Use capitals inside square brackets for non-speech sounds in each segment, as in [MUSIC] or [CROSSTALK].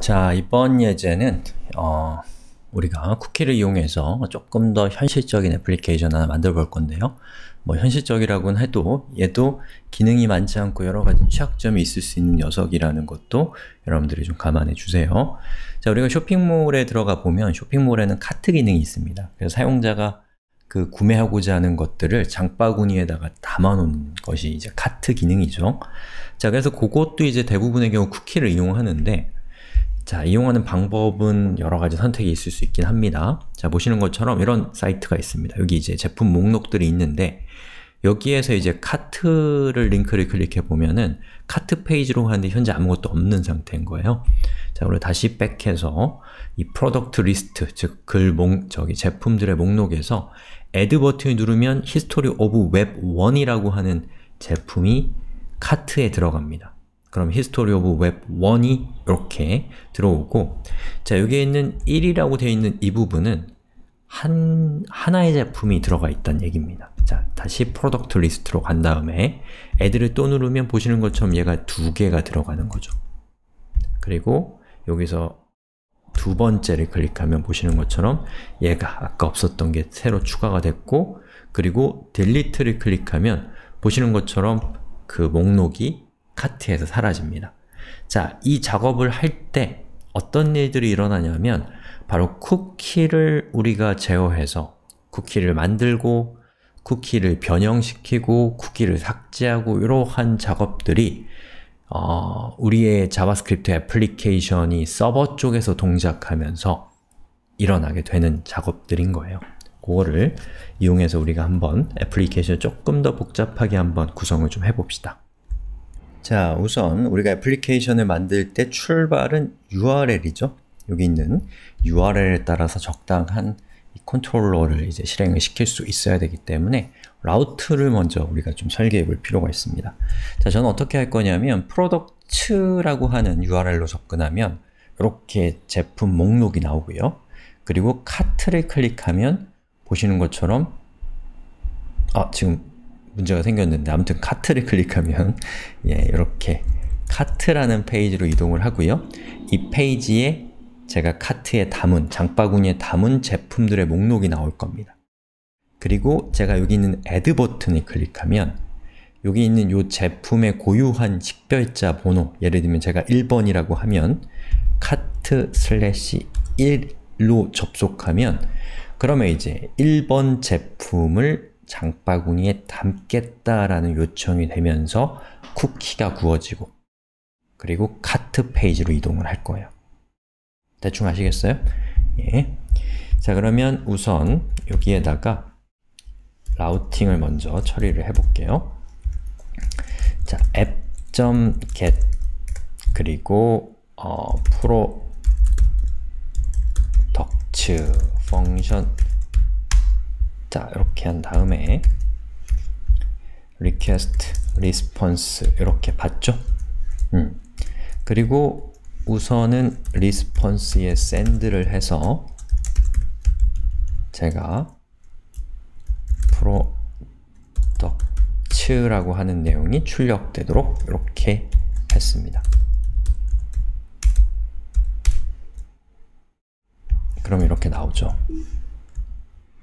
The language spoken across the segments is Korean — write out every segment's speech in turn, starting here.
자, 이번 예제는 어, 우리가 쿠키를 이용해서 조금 더 현실적인 애플리케이션 하나 만들어 볼 건데요. 뭐 현실적이라고는 해도 얘도 기능이 많지 않고 여러 가지 취약점이 있을 수 있는 녀석이라는 것도 여러분들이 좀 감안해 주세요. 자, 우리가 쇼핑몰에 들어가 보면 쇼핑몰에는 카트 기능이 있습니다. 그래서 사용자가 그 구매하고자 하는 것들을 장바구니에다가 담아놓는 것이 이제 카트 기능이죠. 자, 그래서 그것도 이제 대부분의 경우 쿠키를 이용하는데 자, 이용하는 방법은 여러 가지 선택이 있을 수 있긴 합니다. 자, 보시는 것처럼 이런 사이트가 있습니다. 여기 이제 제품 목록들이 있는데 여기에서 이제 카트를 링크를 클릭해 보면은 카트 페이지로 가는데 현재 아무것도 없는 상태인 거예요. 자, 우리 다시 back해서 이 product 리스트, 즉 글 목, 저기 제품들의 목록에서 add 버튼을 누르면 history of web 1이라고 하는 제품이 카트에 들어갑니다. 그럼 history of web 1이 이렇게 들어오고 자, 여기에 있는 1이라고 되어 있는 이 부분은 한, 하나의 제품이 들어가 있다는 얘기입니다. 자, 다시 product 리스트로 간 다음에 add를 또 누르면 보시는 것처럼 얘가 두 개가 들어가는 거죠. 그리고 여기서 두 번째를 클릭하면 보시는 것처럼 얘가 아까 없었던 게 새로 추가가 됐고 그리고 delete를 클릭하면 보시는 것처럼 그 목록이 카트에서 사라집니다. 자, 이 작업을 할 때 어떤 일들이 일어나냐면 바로 쿠키를 우리가 제어해서 쿠키를 만들고 쿠키를 변형시키고 쿠키를 삭제하고 이러한 작업들이 어, 우리의 자바스크립트 애플리케이션이 서버 쪽에서 동작하면서 일어나게 되는 작업들인 거예요. 그거를 이용해서 우리가 한번 애플리케이션을 조금 더 복잡하게 한번 구성을 좀 해봅시다. 자, 우선 우리가 애플리케이션을 만들 때 출발은 URL이죠. 여기 있는 URL에 따라서 적당한 controller를 이제 실행을 시킬 수 있어야 되기 때문에 route를 먼저 우리가 좀 설계해 볼 필요가 있습니다. 자, 저는 어떻게 할 거냐면 product라고 하는 URL로 접근하면 이렇게 제품 목록이 나오고요. 그리고 카트를 클릭하면 보시는 것처럼 아, 지금 문제가 생겼는데 아무튼 카트를 [LAUGHS] 클릭하면 예, 이렇게 카트라는 페이지로 이동을 하고요. 이 페이지에 제가 카트에 담은, 장바구니에 담은 제품들의 목록이 나올 겁니다. 그리고 제가 여기 있는 add 버튼을 클릭하면 여기 있는 이 제품의 고유한 식별자 번호, 예를 들면 제가 1번이라고 하면 카트 슬래시 1로 접속하면 그러면 이제 1번 제품을 장바구니에 담겠다라는 요청이 되면서 쿠키가 구워지고 그리고 카트 페이지로 이동을 할 거예요. 대충 아시겠어요? 예. 자 그러면 우선 여기에다가 routing을 먼저 처리를 해볼게요. 자, app.get 그리고 어, product function 자, 이렇게 한 다음에 request, response 이렇게 받죠? 음. 그리고 우선은 response에 send를 해서 제가 product라고 하는 내용이 출력되도록 이렇게 했습니다. 그럼 이렇게 나오죠.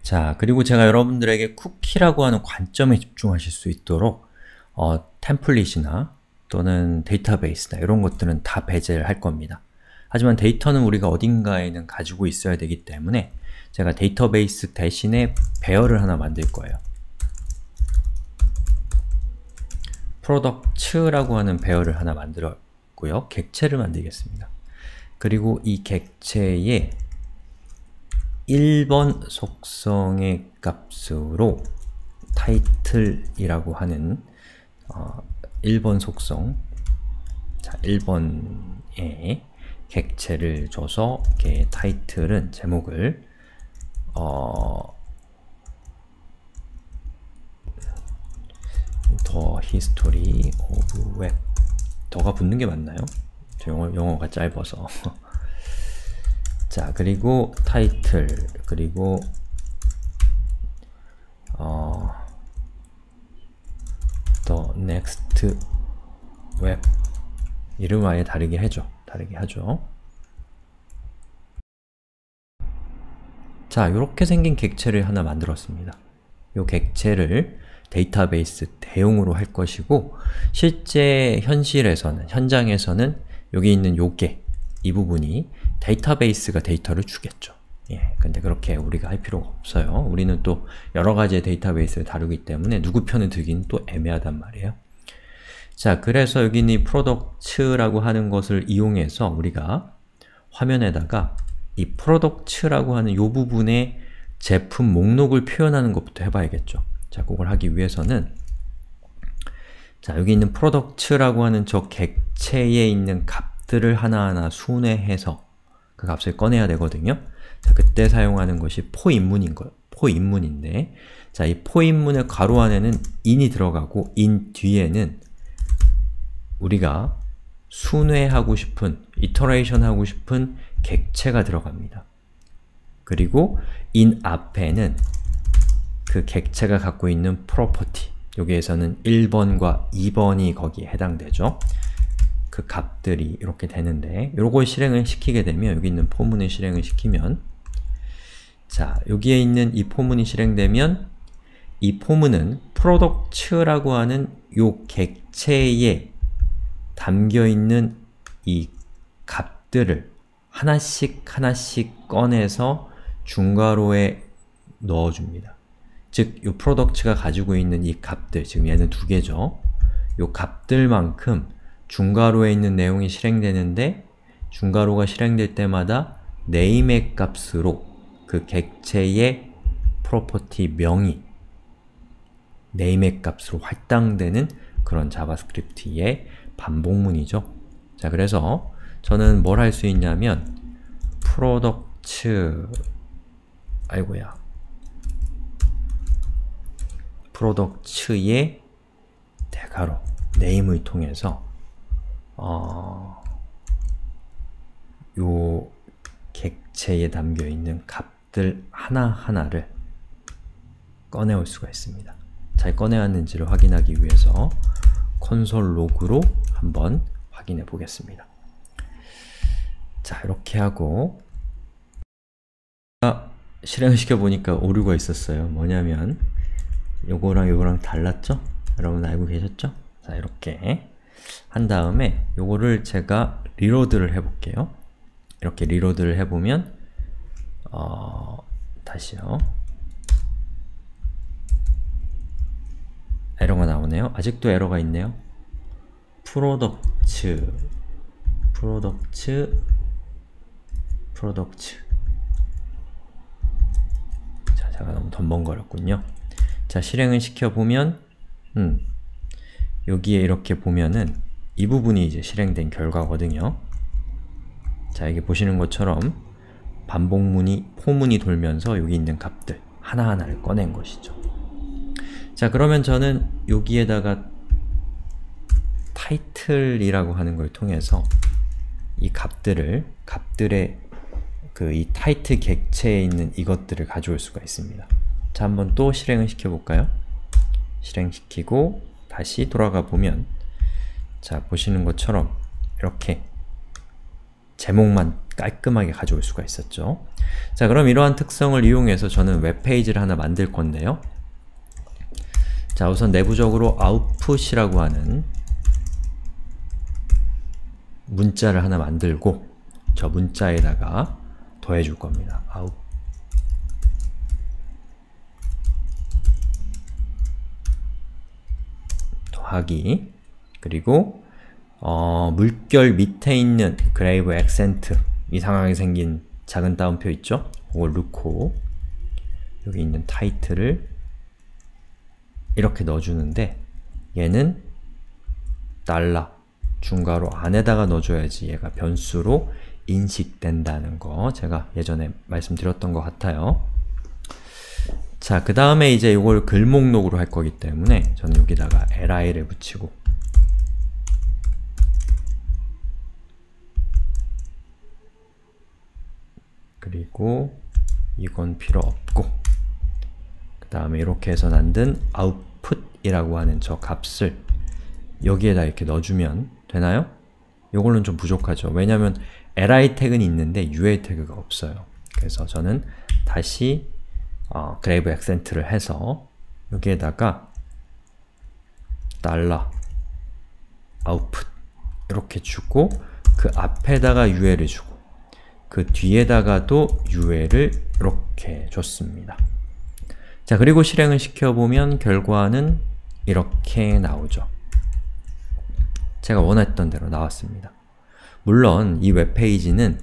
자, 그리고 제가 여러분들에게 쿠키라고 하는 관점에 집중하실 수 있도록 어, 템플릿이나 또는 데이터베이스나 이런 것들은 다 배제를 할 겁니다. 하지만 데이터는 우리가 어딘가에는 가지고 있어야 되기 때문에 제가 데이터베이스 대신에 배열을 하나 만들 거예요. product라고 하는 배열을 하나 만들었고요. 객체를 만들겠습니다. 그리고 이 객체에 1번 속성의 값으로 title이라고 하는 어, 1번 속성. 자, 1번에 객체를 줘서 이렇게 title은 제목을 어, The History of Web. 더가 붙는 게 맞나요? 저 영어, 영어가 짧아서 [LAUGHS] 자 그리고 타이틀 그리고 어, the next web 이름 아예 다르게 해줘. 다르게 하죠. 자 이렇게 생긴 객체를 하나 만들었습니다. 이 객체를 데이터베이스 대용으로 할 것이고 실제 현실에서는 현장에서는 여기 있는 요게 이 부분이 데이터베이스가 데이터를 주겠죠. 예, 근데 그렇게 우리가 할 필요가 없어요. 우리는 또 여러 가지의 데이터베이스를 다루기 때문에 누구 편을 들기는 또 애매하단 말이에요. 자, 그래서 여기 있는 이 product라고 하는 것을 이용해서 우리가 화면에다가 이 product라고 하는 이 부분에 제품 목록을 표현하는 것부터 해봐야겠죠. 자, 그걸 하기 위해서는 자, 여기 있는 product라고 하는 저 객체에 있는 값들을 하나하나 순회해서 그 값을 꺼내야 되거든요. 자, 그때 사용하는 것이 포인문인 거예요. 포인문인데 자, 이 포인문의 괄호 안에는 in이 들어가고 in 뒤에는 우리가 순회하고 싶은, 이터레이션 하고 싶은 객체가 들어갑니다. 그리고 in 앞에는 그 객체가 갖고 있는 property 여기에서는 1번과 2번이 거기에 해당되죠. 그 값들이 이렇게 되는데 요걸 실행을 시키게 되면 여기 있는 포문을 실행을 시키면 자, 여기에 있는 이 포문이 실행되면 이 포문은 product라고 하는 요 객체에 담겨있는 이 값들을 하나씩 하나씩 꺼내서 중괄호에 넣어줍니다. 즉, 이 product가 가지고 있는 이 값들, 지금 얘는 두 개죠. 이 값들만큼 중괄호에 있는 내용이 실행되는데 중괄호가 실행될 때마다 name의 값으로 그 객체의 property 명이 name의 값으로 할당되는 그런 자바스크립트의 반복문이죠. 자, 그래서 저는 뭘 할 수 있냐면 products 아이고야 products의 대괄호 name을 통해서 어, 요 객체에 담겨 있는 값들 하나하나를 꺼내올 수가 있습니다. 잘 꺼내왔는지를 확인하기 위해서 콘솔 로그로 한번 확인해 보겠습니다. 자, 이렇게 하고 실행을 시켜 보니까 오류가 있었어요. 뭐냐면 요거랑 요거랑 달랐죠? 여러분 알고 계셨죠? 자, 이렇게 한 다음에 요거를 제가 reload를 해볼게요. 이렇게 reload를 해보면 어, 다시요. 에러가 나오네요. 아직도 에러가 있네요. products products products 자, 제가 너무 덤벙거렸군요. 자, 실행을 시켜보면 음, 여기에 이렇게 보면은 이 부분이 이제 실행된 결과거든요. 자, 여기 보시는 것처럼 반복문이, 포문이 돌면서 여기 있는 값들 하나하나를 꺼낸 것이죠. 자, 그러면 저는 여기에다가 타이틀이라고 하는 걸 통해서 이 값들을, 값들의 그 이 타이틀 객체에 있는 이것들을 가져올 수가 있습니다. 자, 한번 또 실행을 시켜볼까요? 실행시키고 다시 돌아가 보면 자, 보시는 것처럼 이렇게 제목만 깔끔하게 가져올 수가 있었죠. 자, 그럼 이러한 특성을 이용해서 저는 웹페이지를 하나 만들 건데요. 자, 우선 내부적으로 output이라고 하는 문자를 하나 만들고 저 문자에다가 더해줄 겁니다. out 더하기 그리고 어, 물결 밑에 있는 그레이브 액센트 이상하게 생긴 작은 따옴표 있죠? 그걸 넣고 여기 있는 타이틀을 이렇게 넣어주는데 얘는 달러 중괄호 안에다가 넣어줘야지 얘가 변수로 인식된다는 거 제가 예전에 말씀드렸던 것 같아요. 자, 그 다음에 이제 이걸 글 목록으로 할 거기 때문에 저는 여기다가 li를 붙이고 그리고 이건 필요 없고 그 다음에 이렇게 해서 만든 output이라고 하는 저 값을 여기에다 이렇게 넣어주면 되나요? 이걸로는 좀 부족하죠. 왜냐면 li 태그는 있는데 ul 태그가 없어요. 그래서 저는 다시 어, 그레이브 액센트를 해서 여기에다가 달러 아웃풋 이렇게 주고 그 앞에다가 UL을 주고 그 뒤에다가도 UL을 이렇게 줬습니다. 자, 그리고 실행을 시켜보면 결과는 이렇게 나오죠. 제가 원했던 대로 나왔습니다. 물론 이 웹페이지는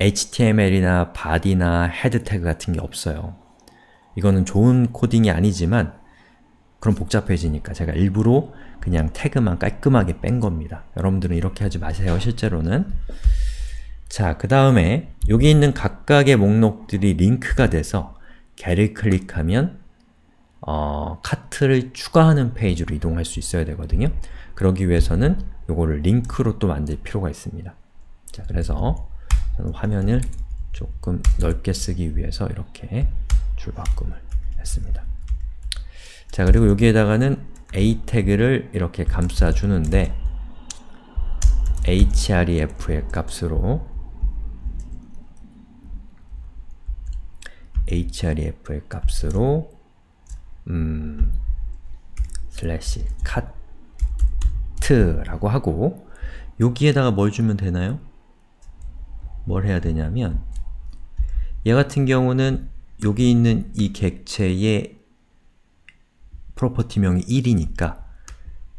HTML이나 body나 head 태그 같은 게 없어요. 이거는 좋은 코딩이 아니지만 그럼 복잡해지니까 제가 일부러 그냥 태그만 깔끔하게 뺀 겁니다. 여러분들은 이렇게 하지 마세요, 실제로는. 자, 그 다음에 여기 있는 각각의 목록들이 링크가 돼서 개를 클릭하면 어, 카트를 추가하는 페이지로 이동할 수 있어야 되거든요. 그러기 위해서는 이거를 링크로 또 만들 필요가 있습니다. 자, 그래서 화면을 조금 넓게 쓰기 위해서 이렇게 줄바꿈을 했습니다. 자, 그리고 여기에다가는 a 태그를 이렇게 감싸주는데 href의 값으로 href의 값으로 음, 슬래시 카트라고 하고 여기에다가 뭘 주면 되나요? 뭘 해야 되냐면 얘 같은 경우는 여기 있는 이 객체의 property명이 1이니까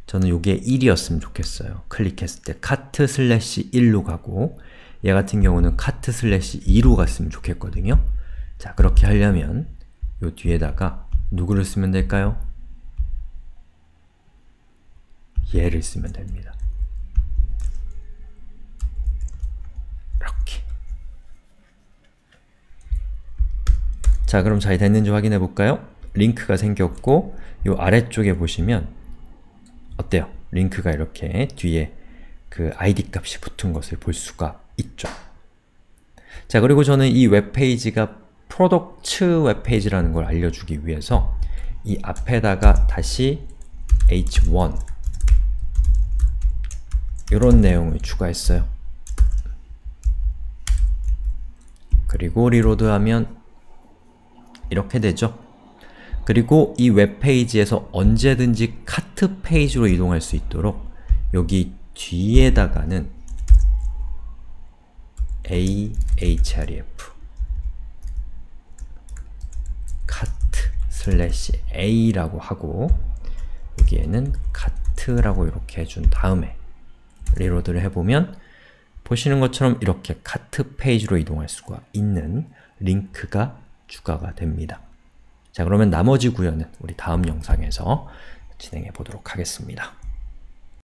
저는 요게 1이었으면 좋겠어요. 클릭했을 때 카트 슬래시 1로 가고 얘 같은 경우는 카트 슬래시 2로 갔으면 좋겠거든요. 자, 그렇게 하려면 요 뒤에다가 누구를 쓰면 될까요? 얘를 쓰면 됩니다. 이렇게 자, 그럼 잘 됐는지 확인해 볼까요? 링크가 생겼고 이 아래쪽에 보시면 어때요? 링크가 이렇게 뒤에 그 id 값이 붙은 것을 볼 수가 있죠. 자, 그리고 저는 이 웹페이지가 product 웹페이지라는 걸 알려주기 위해서 이 앞에다가 다시 h1 이런 내용을 추가했어요. 그리고 reload하면 이렇게 되죠. 그리고 이 웹페이지에서 언제든지 카트 페이지로 이동할 수 있도록 여기 뒤에다가는 a href 카트 슬래시 a라고 하고 여기에는 카트라고 이렇게 해준 다음에 reload를 해보면 보시는 것처럼 이렇게 카트 페이지로 이동할 수가 있는 링크가 추가가 됩니다. 자 그러면 나머지 구현은 우리 다음 영상에서 진행해 보도록 하겠습니다.